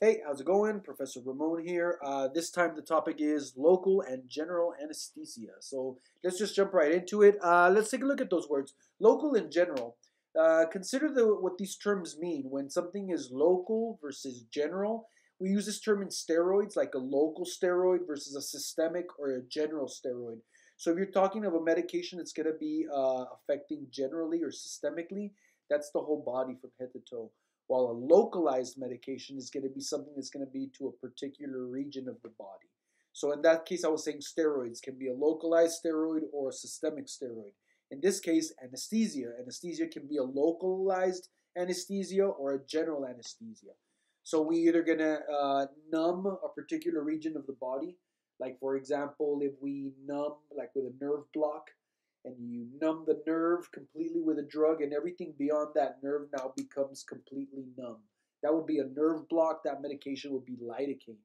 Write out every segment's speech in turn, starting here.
Hey, how's it going? Professor Ramon here. Uh, this time the topic is local and general anesthesia. So let's just jump right into it. Uh, let's take a look at those words. Local and general. Uh, consider the, what these terms mean. When something is local versus general, we use this term in steroids, like a local steroid versus a systemic or a general steroid. So if you're talking of a medication that's going to be uh, affecting generally or systemically, that's the whole body from head to toe while a localized medication is going to be something that's going to be to a particular region of the body. So in that case, I was saying steroids can be a localized steroid or a systemic steroid. In this case, anesthesia. Anesthesia can be a localized anesthesia or a general anesthesia. So we either going to uh, numb a particular region of the body, like for example, if we numb like with a nerve block, and you numb the nerve completely with a drug, and everything beyond that nerve now becomes completely numb. That would be a nerve block. That medication would be lidocaine.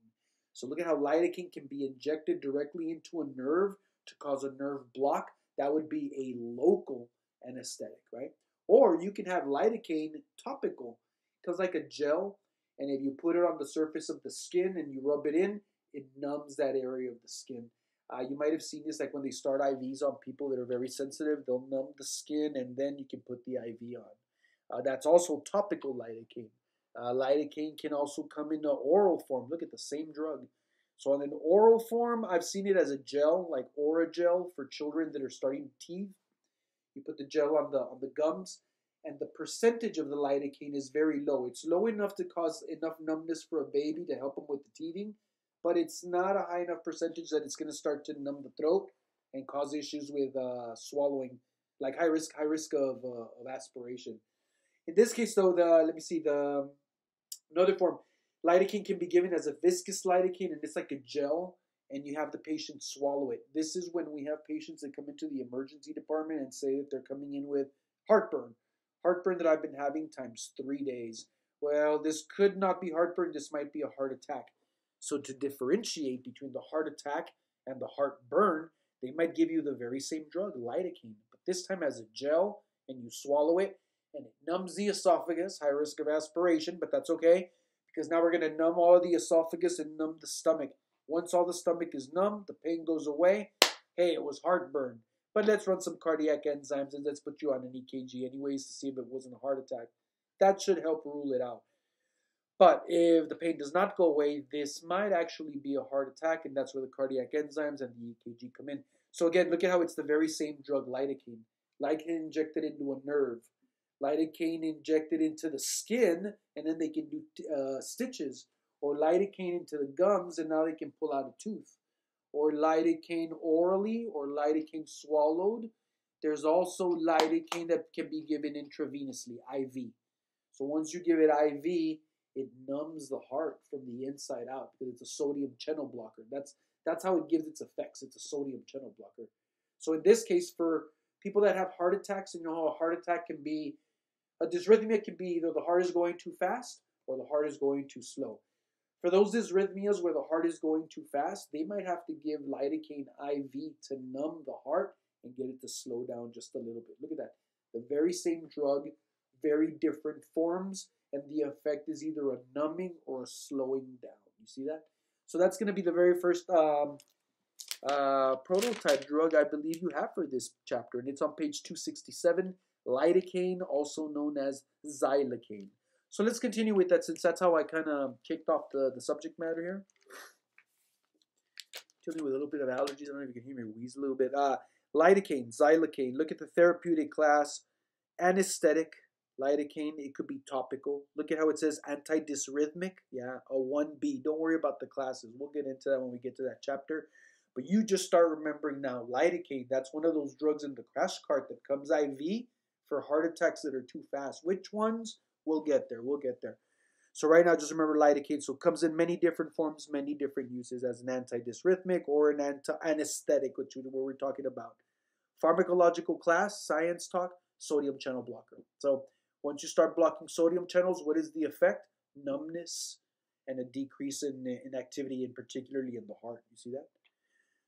So look at how lidocaine can be injected directly into a nerve to cause a nerve block. That would be a local anesthetic, right? Or you can have lidocaine topical. It comes like a gel, and if you put it on the surface of the skin and you rub it in, it numbs that area of the skin. Uh, you might have seen this like when they start IVs on people that are very sensitive, they'll numb the skin and then you can put the IV on. Uh, that's also topical lidocaine. Uh, lidocaine can also come in an oral form. Look at the same drug. So on an oral form, I've seen it as a gel, like Orajel for children that are starting teeth. You put the gel on the on the gums, and the percentage of the lidocaine is very low. It's low enough to cause enough numbness for a baby to help them with the teething, but it's not a high enough percentage that it's going to start to numb the throat and cause issues with uh, swallowing, like high risk high risk of, uh, of aspiration. In this case, though, the let me see the another form, lidocaine can be given as a viscous lidocaine, and it's like a gel, and you have the patient swallow it. This is when we have patients that come into the emergency department and say that they're coming in with heartburn, heartburn that I've been having times three days. Well, this could not be heartburn. This might be a heart attack. So to differentiate between the heart attack and the heartburn, they might give you the very same drug, lidocaine, but this time as a gel, and you swallow it, and it numbs the esophagus, high risk of aspiration, but that's okay, because now we're going to numb all the esophagus and numb the stomach. Once all the stomach is numb, the pain goes away. Hey, it was heartburn. But let's run some cardiac enzymes and let's put you on an EKG anyways to see if it wasn't a heart attack. That should help rule it out. But if the pain does not go away, this might actually be a heart attack, and that's where the cardiac enzymes and the EKG come in. So again, look at how it's the very same drug, lidocaine. Lidocaine injected into a nerve. Lidocaine injected into the skin, and then they can do uh, stitches. Or lidocaine into the gums, and now they can pull out a tooth. Or lidocaine orally, or lidocaine swallowed. There's also lidocaine that can be given intravenously, IV. So once you give it IV, it numbs the heart from the inside out because it's a sodium channel blocker. That's that's how it gives its effects. It's a sodium channel blocker. So in this case, for people that have heart attacks, and you know how a heart attack can be, a dysrhythmia can be either the heart is going too fast or the heart is going too slow. For those dysrhythmias where the heart is going too fast, they might have to give lidocaine IV to numb the heart and get it to slow down just a little bit. Look at that. The very same drug, very different forms, and the effect is either a numbing or a slowing down. You see that? So that's going to be the very first um, uh, prototype drug I believe you have for this chapter, and it's on page 267, lidocaine, also known as xylocaine. So let's continue with that since that's how I kind of kicked off the, the subject matter here. Dealing with a little bit of allergies. I don't know if you can hear me wheeze a little bit. Uh, lidocaine, xylocaine. Look at the therapeutic class. Anesthetic, lidocaine. It could be topical. Look at how it says antidysrhythmic. Yeah, a 1B. Don't worry about the classes. We'll get into that when we get to that chapter. But you just start remembering now lidocaine. That's one of those drugs in the crash cart that comes IV for heart attacks that are too fast. Which ones? We'll get there. We'll get there. So right now, just remember lidocaine. So it comes in many different forms, many different uses as an antidysrhythmic or an anti-anesthetic, which is what we're talking about. Pharmacological class, science talk, sodium channel blocker. So once you start blocking sodium channels, what is the effect? Numbness and a decrease in, in activity, and particularly in the heart. You see that?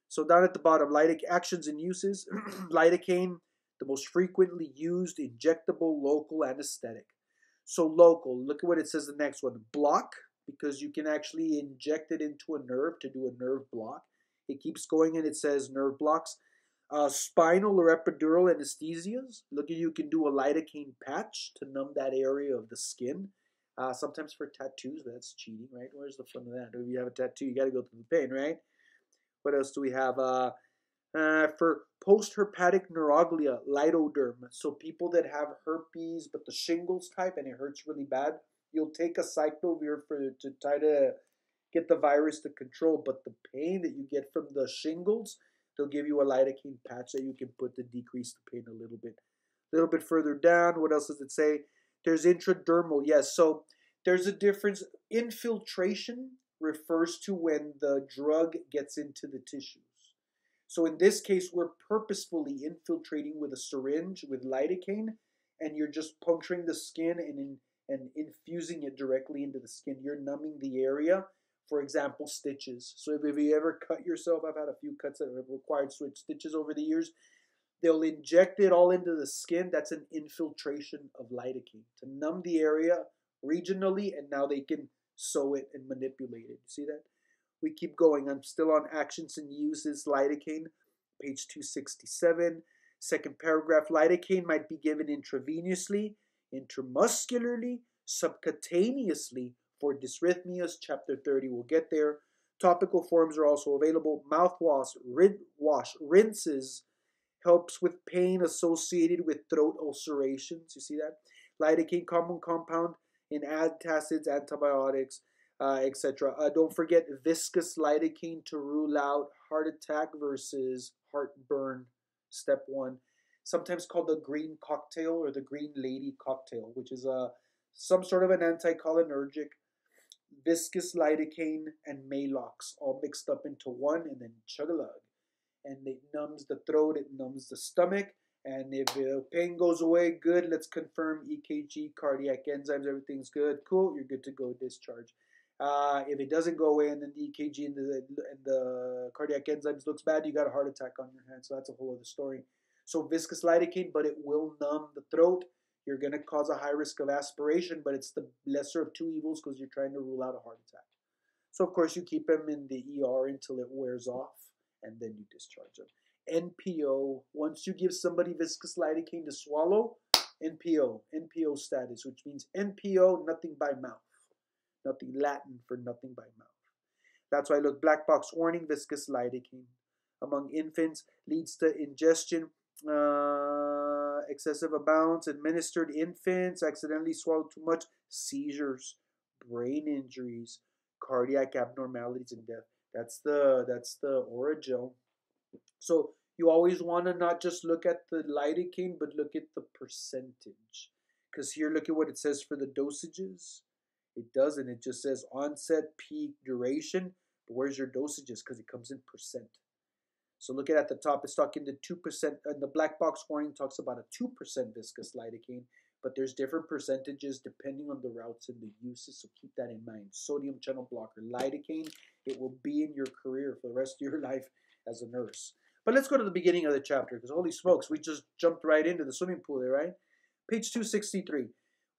So down at the bottom, lidoc actions and uses. lidocaine, the most frequently used injectable local anesthetic. So local, look at what it says the next one. Block, because you can actually inject it into a nerve to do a nerve block. It keeps going and it says nerve blocks. Uh, spinal or epidural anesthesias. Look, you can do a lidocaine patch to numb that area of the skin. Uh, sometimes for tattoos, that's cheating, right? Where's the fun of that? If you have a tattoo, you got to go through the pain, right? What else do we have? Uh, uh, for post-herpetic neuralgia, lidoderm. So people that have herpes, but the shingles type, and it hurts really bad, you'll take acyclovir for to try to get the virus to control. But the pain that you get from the shingles, they'll give you a lidocaine patch that you can put to decrease the pain a little bit. A little bit further down, what else does it say? There's intradermal. Yes, so there's a difference. Infiltration refers to when the drug gets into the tissues. So in this case, we're purposefully infiltrating with a syringe with lidocaine, and you're just puncturing the skin and in, and infusing it directly into the skin. You're numbing the area. For example, stitches. So if, you ever cut yourself, I've had a few cuts that have required switch stitches over the years. They'll inject it all into the skin. That's an infiltration of lidocaine to numb the area regionally, and now they can sew it and manipulate it. See that? We keep going. I'm still on actions and uses lidocaine, page 267. Second paragraph lidocaine might be given intravenously, intramuscularly, subcutaneously for dysrhythmias, chapter 30. We'll get there. Topical forms are also available. Mouthwash, rid- wash, rinses helps with pain associated with throat ulcerations. You see that? Lidocaine common compound in antacids, antibiotics, uh, etc. Uh, don't forget viscous lidocaine to rule out heart attack versus heartburn. Step one, sometimes called the green cocktail or the green lady cocktail, which is a uh, some sort of an anticholinergic, viscous lidocaine and Maalox all mixed up into one, and then chug a lug and it numbs the throat, it numbs the stomach. And if the pain goes away, good. Let's confirm EKG, cardiac enzymes, everything's good. Cool, you're good to go. Discharge. Uh, if it doesn't go away and then the EKG and the, and the cardiac enzymes looks bad, you got a heart attack on your hands. So that's a whole other story. So viscous lidocaine, but it will numb the throat. You're going to cause a high risk of aspiration, but it's the lesser of two evils because you're trying to rule out a heart attack. So of course you keep them in the ER until it wears off and then you discharge them. NPO, once you give somebody viscous lidocaine to swallow, NPO, NPO status, which means NPO, nothing by mouth. Nothing Latin for nothing by mouth. That's why look, black box warning, viscous lidocaine among infants leads to ingestion, uh, excessive amounts, administered infants, accidentally swallowed too much, seizures, brain injuries, cardiac abnormalities, and death. That's the that's the Orajel. So you always want to not just look at the lidocaine, but look at the percentage. Because here, look at what it says for the dosages. It doesn't. It just says onset, peak, duration. But where's your dosages? Because it comes in percent. So look at at the top. It's talking two percent. And the black box warning talks about a two percent viscous lidocaine but there's different percentages depending on the routes and the uses, so keep that in mind. Sodium channel blocker, lidocaine, it will be in your career for the rest of your life as a nurse. But let's go to the beginning of the chapter, because holy smokes, we just jumped right into the swimming pool there, right? Page 263.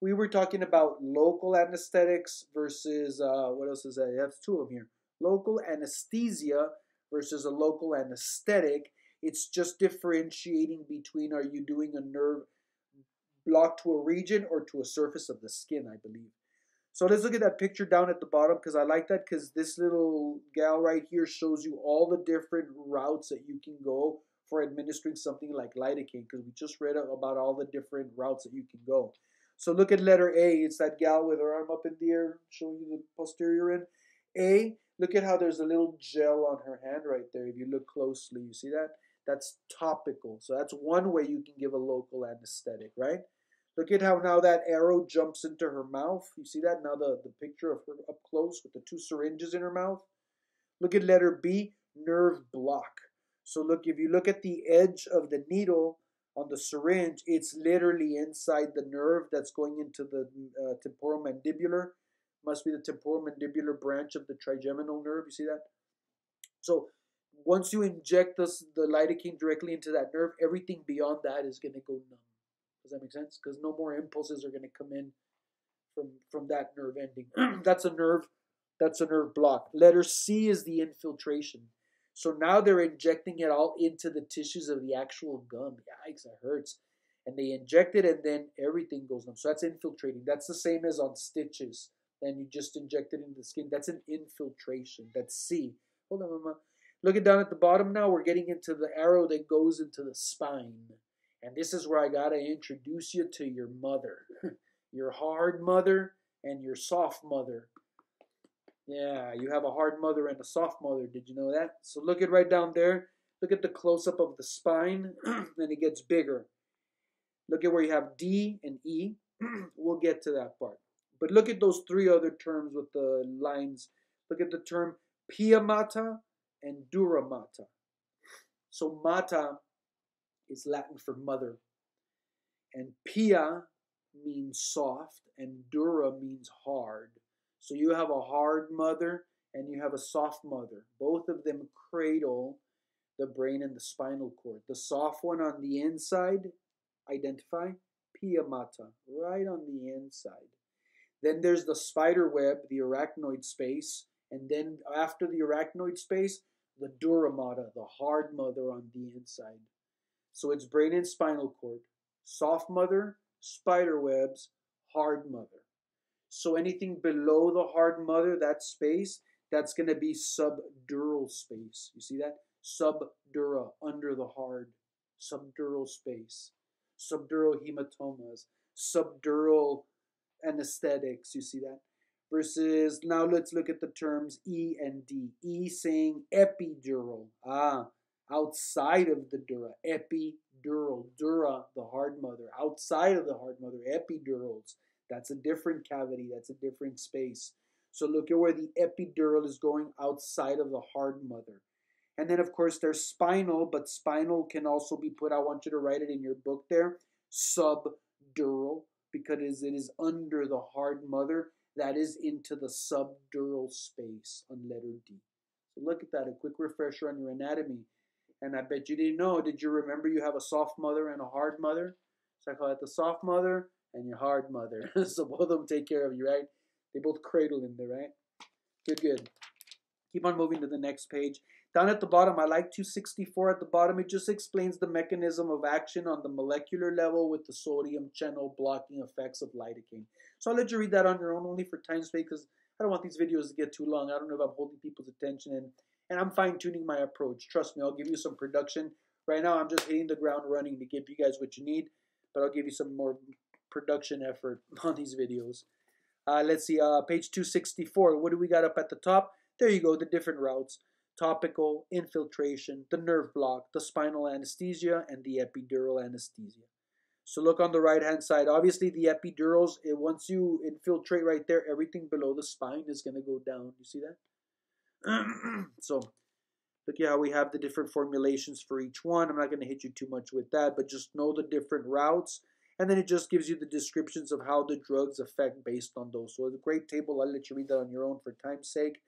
We were talking about local anesthetics versus, uh, what else is that? Have two of them here. Local anesthesia versus a local anesthetic. It's just differentiating between are you doing a nerve block to a region or to a surface of the skin, I believe. So let's look at that picture down at the bottom because I like that because this little gal right here shows you all the different routes that you can go for administering something like lidocaine because we just read about all the different routes that you can go. So look at letter A. It's that gal with her arm up in the air showing you the posterior end. A, look at how there's a little gel on her hand right there. If you look closely, you see that? That's topical. So that's one way you can give a local anesthetic, right? Look at how now that arrow jumps into her mouth. You see that? Now the, the picture of her up close with the two syringes in her mouth. Look at letter B, nerve block. So look, if you look at the edge of the needle on the syringe, it's literally inside the nerve that's going into the uh, temporomandibular. Must be the temporomandibular branch of the trigeminal nerve. You see that? So once you inject this, the lidocaine directly into that nerve, everything beyond that is going to go numb. Does that make sense? Because no more impulses are going to come in from from that nerve ending. that's a nerve. That's a nerve block. Letter C is the infiltration. So now they're injecting it all into the tissues of the actual gum. Yikes, that hurts. And they inject it, and then everything goes numb. So that's infiltrating. That's the same as on stitches. Then you just inject it into the skin. That's an infiltration. That's C. Hold on, mama. Look it down at the bottom now. We're getting into the arrow that goes into the spine. And this is where I got to introduce you to your mother. your hard mother and your soft mother. Yeah, you have a hard mother and a soft mother. Did you know that? So look at right down there. Look at the close up of the spine, and it gets bigger. Look at where you have D and E. we'll get to that part. But look at those three other terms with the lines. Look at the term pia mater and dura mater. So mata is Latin for mother. And pia means soft and dura means hard. So you have a hard mother and you have a soft mother. Both of them cradle the brain and the spinal cord. The soft one on the inside, identify pia mater, right on the inside. Then there's the spider web, the arachnoid space, and then after the arachnoid space, the dura mater, the hard mother on the inside. So it's brain and spinal cord. Soft mother, spider webs, hard mother. So anything below the hard mother, that space, that's going to be subdural space. You see that? Subdura, under the hard. Subdural space. Subdural hematomas. Subdural anesthetics. You see that? Versus, now let's look at the terms E and D. E saying epidural. Ah, outside of the dura. Epidural. Dura, the hard mother. Outside of the hard mother. Epidurals. That's a different cavity. That's a different space. So look at where the epidural is going outside of the hard mother. And then, of course, there's spinal, but spinal can also be put, I want you to write it in your book there, subdural, because it is under the hard mother. That is into the subdural space on letter D. So look at that, a quick refresher on your anatomy. And I bet you didn't know. Did you remember you have a soft mother and a hard mother? So I call it the soft mother and your hard mother. so both of them take care of you, right? They both cradle in there, right? Good, good. Keep on moving to the next page. Down at the bottom, I like 264 at the bottom. It just explains the mechanism of action on the molecular level with the sodium channel blocking effects of lidocaine. So I'll let you read that on your own only for time's sake because I don't want these videos to get too long. I don't know if I'm holding people's attention and, and I'm fine tuning my approach. Trust me, I'll give you some production. Right now, I'm just hitting the ground running to give you guys what you need, but I'll give you some more production effort on these videos. Uh, let's see, uh, page 264. What do we got up at the top? There you go, the different routes. Topical, infiltration, the nerve block, the spinal anesthesia, and the epidural anesthesia. So look on the right hand side. Obviously, the epidurals, it, once you infiltrate right there, everything below the spine is going to go down. You see that? so look at how we have the different formulations for each one. I'm not going to hit you too much with that, but just know the different routes and then it just gives you the descriptions of how the drugs affect based on those. So it's a great table. I'll let you read that on your own for time's sake.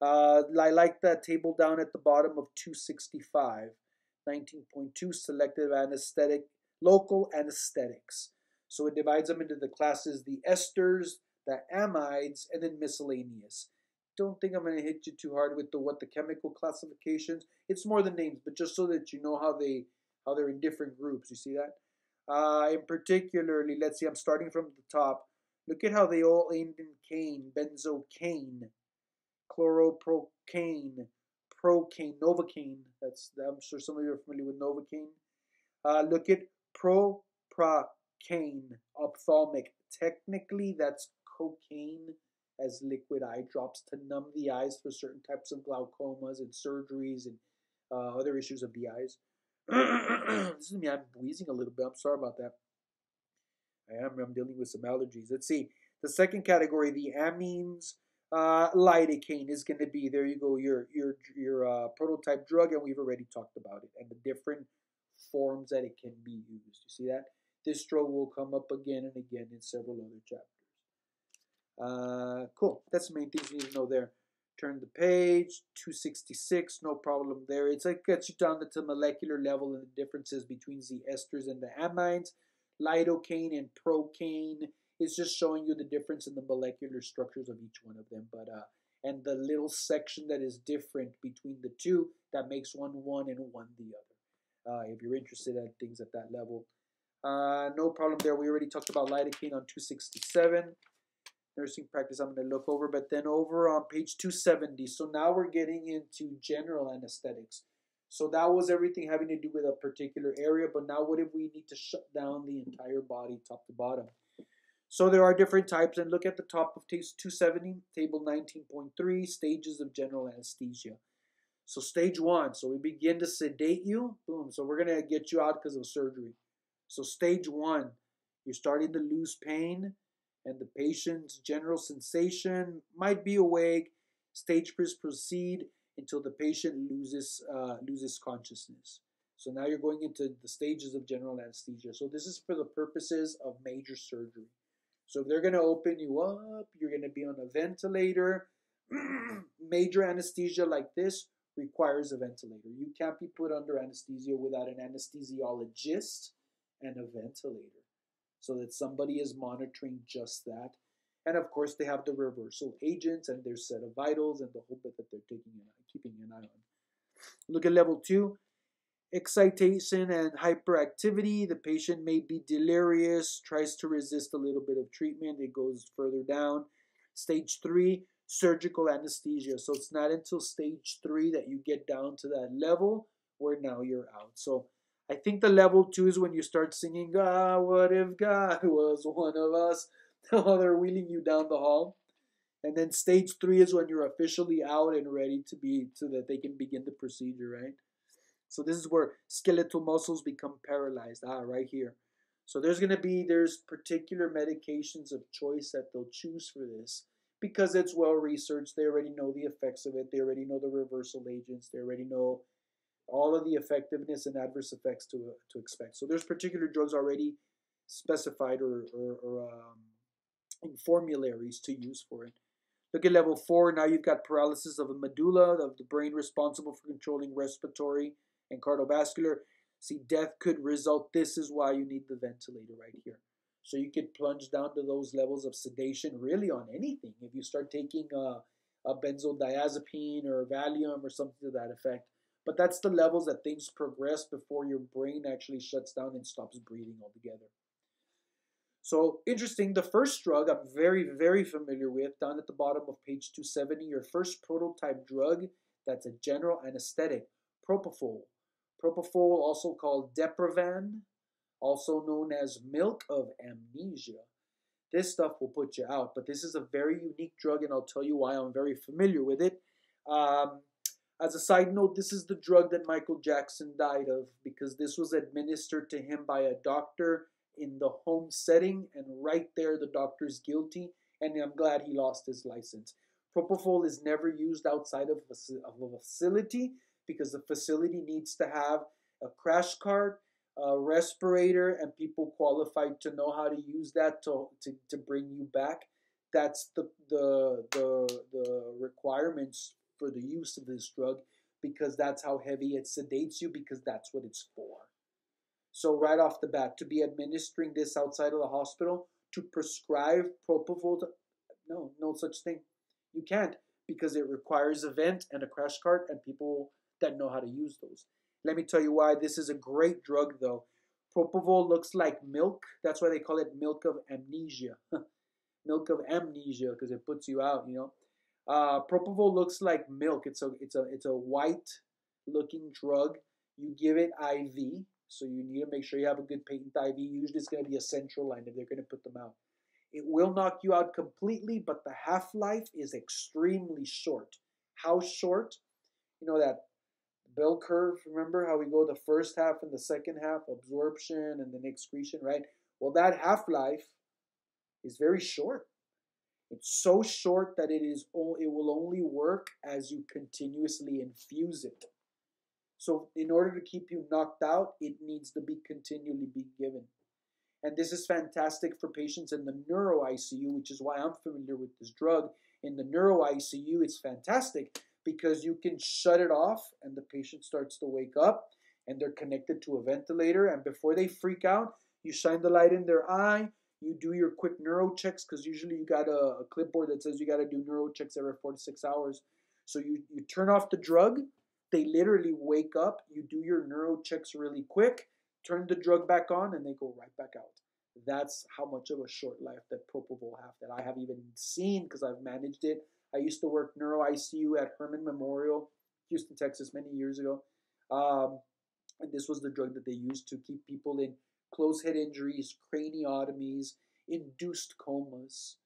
Uh, I like that table down at the bottom of 265. 19.2 selective anesthetic, local anesthetics. So it divides them into the classes the esters, the amides, and then miscellaneous. Don't think I'm going to hit you too hard with the what the chemical classifications. It's more the names, but just so that you know how they how they're in different groups. You see that? Uh, in particularly, let's see, I'm starting from the top. Look at how they all end in cane, benzocaine, chloroprocaine, procaine, novocaine. That's I'm sure some of you are familiar with novocaine. Uh, look at proparacaine, ophthalmic. Technically, that's cocaine as liquid eye drops to numb the eyes for certain types of glaucomas and surgeries and uh, other issues of the eyes. this is me. I'm wheezing a little bit. I'm sorry about that. I am. I'm dealing with some allergies. Let's see. The second category, the amines, uh, lidocaine is going to be there. You go. Your your your uh, prototype drug, and we've already talked about it and the different forms that it can be used. You see that? This drug will come up again and again in several other chapters. Uh, cool. That's the main things you need to know there. Turn the page, 266, no problem there. It's like gets you down to the molecular level and the differences between the esters and the amines. Lidocaine and procaine It's just showing you the difference in the molecular structures of each one of them. But uh, and the little section that is different between the two that makes one one and one the other. Uh, if you're interested in things at that level. Uh, no problem there. We already talked about lidocaine on 267. Nursing practice I'm going to look over. But then over on page 270. So now we're getting into general anesthetics. So that was everything having to do with a particular area. But now what if we need to shut down the entire body top to bottom? So there are different types. And look at the top of 270, table 19.3, stages of general anesthesia. So stage one, so we begin to sedate you. Boom. So we're going to get you out because of surgery. So stage one, you're starting to lose pain and the patient's general sensation might be awake. Stage proceed until the patient loses uh, loses consciousness. So now you're going into the stages of general anesthesia. So this is for the purposes of major surgery. So if they're going to open you up, you're going to be on a ventilator. major anesthesia like this requires a ventilator. You can't be put under anesthesia without an anesthesiologist and a ventilator so that somebody is monitoring just that. And of course, they have the reversal agents and their set of vitals and the whole bit that they're taking an keeping an eye on. Look at level two excitation and hyperactivity. The patient may be delirious, tries to resist a little bit of treatment, it goes further down. Stage three, surgical anesthesia. So it's not until stage three that you get down to that level where now you're out. So I think the level two is when you start singing, Ah, what if God was one of us? While they're wheeling you down the hall. And then stage three is when you're officially out and ready to be, so that they can begin the procedure, right? So this is where skeletal muscles become paralyzed. Ah, right here. So there's going to be, there's particular medications of choice that they'll choose for this because it's well researched. They already know the effects of it. They already know the reversal agents. They already know all of the effectiveness and adverse effects to, to expect. So there's particular drugs already specified or, or, or um, in formularies to use for it. Look at level four. Now you've got paralysis of the medulla, of the brain responsible for controlling respiratory and cardiovascular. See, death could result. This is why you need the ventilator right here. So you could plunge down to those levels of sedation really on anything. If you start taking a, a benzodiazepine or Valium or something to that effect, but that's the levels that things progress before your brain actually shuts down and stops breathing altogether. So interesting, the first drug I'm very, very familiar with, down at the bottom of page 270, your first prototype drug that's a general anesthetic, propofol. Propofol, also called Diprivan, also known as milk of amnesia. This stuff will put you out, but this is a very unique drug, and I'll tell you why I'm very familiar with it. Um, as a side note, this is the drug that Michael Jackson died of because this was administered to him by a doctor in the home setting, and right there, the doctor's guilty, and I'm glad he lost his license. Propofol is never used outside of a facility because the facility needs to have a crash cart, a respirator, and people qualified to know how to use that to, to, to bring you back. That's the, the, the, the requirements for the use of this drug because that's how heavy it sedates you because that's what it's for. So right off the bat, to be administering this outside of the hospital, to prescribe propofol, to, no, no such thing. You can't because it requires a vent and a crash cart and people that know how to use those. Let me tell you why this is a great drug though. Propofol looks like milk. That's why they call it milk of amnesia. milk of amnesia because it puts you out, you know. Uh, propofol looks like milk. It's a it's a it's a white looking drug. You give it IV, so you need to make sure you have a good patent IV. Usually, it's going to be a central line if they're going to put them out. It will knock you out completely, but the half life is extremely short. How short? You know that bell curve. Remember how we go the first half and the second half, absorption and then excretion, right? Well, that half life is very short. It's so short that it is it will only work as you continuously infuse it. So in order to keep you knocked out, it needs to be continually be given. And this is fantastic for patients in the neuro ICU, which is why I'm familiar with this drug. In the neuro ICU, it's fantastic because you can shut it off and the patient starts to wake up and they're connected to a ventilator. And before they freak out, you shine the light in their eye, You do your quick neuro checks because usually you got a, a clipboard that says you got to do neuro checks every four to six hours. So you, you turn off the drug, they literally wake up, you do your neuro checks really quick, turn the drug back on, and they go right back out. That's how much of a short life that propofol have that I have even seen because I've managed it. I used to work neuro ICU at Hermann Memorial, Houston, Texas, many years ago. Um, and this was the drug that they used to keep people in closed head injuries, craniotomies, induced comas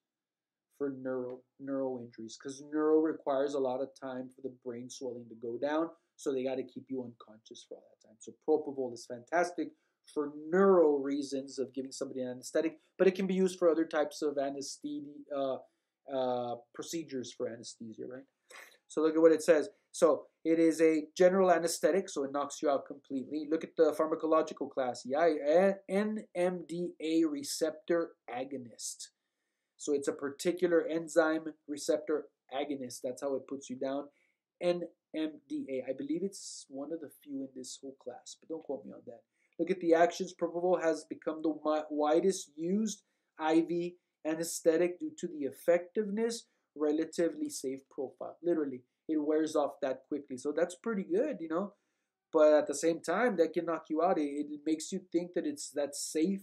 for neuro neuro injuries because neuro requires a lot of time for the brain swelling to go down so they got to keep you unconscious for all that time so propofol is fantastic for neuro reasons of giving somebody an anesthetic but it can be used for other types of anesthesia uh, uh, procedures for anesthesia right so look at what it says so it is a general anesthetic, so it knocks you out completely. Look at the pharmacological class. Yeah, NMDA receptor agonist. So it's a particular enzyme receptor agonist. That's how it puts you down. NMDA. I believe it's one of the few in this whole class, but don't quote me on that. Look at the actions. Propofol has become the widest used IV anesthetic due to the effectiveness, relatively safe profile. Literally, it wears off that quickly. So that's pretty good, you know. But at the same time, that can knock you out. It, it makes you think that it's that safe,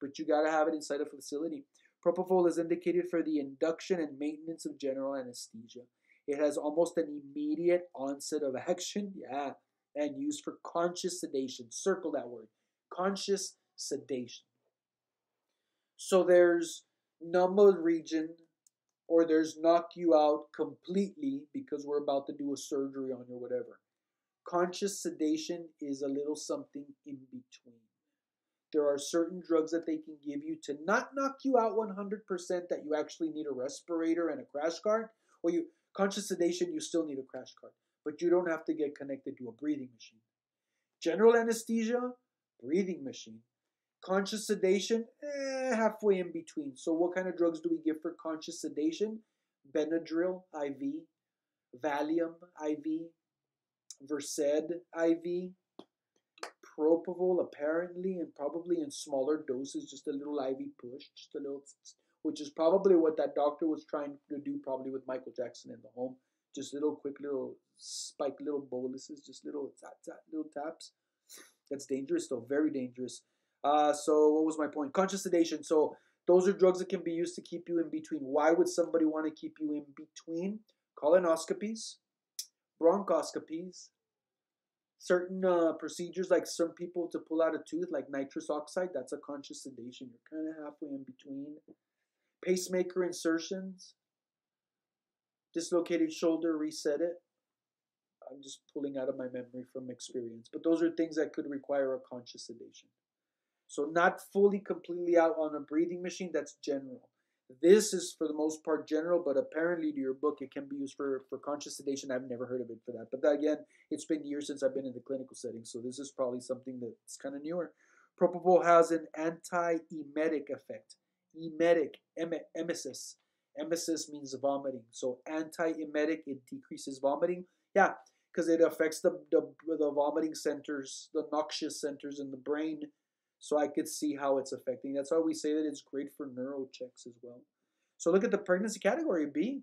but you gotta have it inside a facility. Propofol is indicated for the induction and maintenance of general anesthesia. It has almost an immediate onset of action, yeah, and used for conscious sedation. Circle that word, conscious sedation. So there's numb region or there's knock you out completely because we're about to do a surgery on you or whatever. Conscious sedation is a little something in between. There are certain drugs that they can give you to not knock you out 100% that you actually need a respirator and a crash cart. Well, you conscious sedation, you still need a crash cart, but you don't have to get connected to a breathing machine. General anesthesia, breathing machine. Conscious sedation, eh, halfway in between. So, what kind of drugs do we give for conscious sedation? Benadryl IV, Valium IV, Versed IV, Propofol apparently, and probably in smaller doses, just a little IV push, just a little, which is probably what that doctor was trying to do, probably with Michael Jackson in the home. Just little quick little spike little boluses, just little tap, tap, little taps. That's dangerous, though, very dangerous. Uh, so what was my point? Conscious sedation. So those are drugs that can be used to keep you in between. Why would somebody want to keep you in between? Colonoscopies, bronchoscopies, certain uh, procedures like some people to pull out a tooth, like nitrous oxide. That's a conscious sedation. You're kind of halfway in between. Pacemaker insertions, dislocated shoulder, reset it. I'm just pulling out of my memory from experience, but those are things that could require a conscious sedation. So not fully completely out on a breathing machine, that's general. This is for the most part general, but apparently to your book it can be used for, for conscious sedation. I've never heard of it for that. But that, again, it's been years since I've been in the clinical setting, so this is probably something that's kind of newer. Propofol has an anti-emetic effect. Emetic, em- emesis. Emesis means vomiting. So anti-emetic, it decreases vomiting. Yeah, because it affects the, the, the vomiting centers, the noxious centers in the brain so I could see how it's affecting. That's why we say that it's great for neuro checks as well. So look at the pregnancy category B.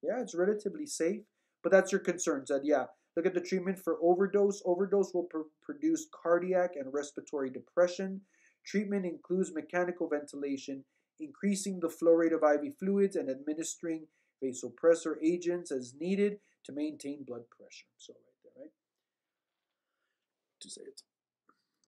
Yeah, it's relatively safe, but that's your concerns. That yeah, look at the treatment for overdose. Overdose will pr- produce cardiac and respiratory depression. Treatment includes mechanical ventilation, increasing the flow rate of IV fluids, and administering vasopressor agents as needed to maintain blood pressure. So right there, right? To say it.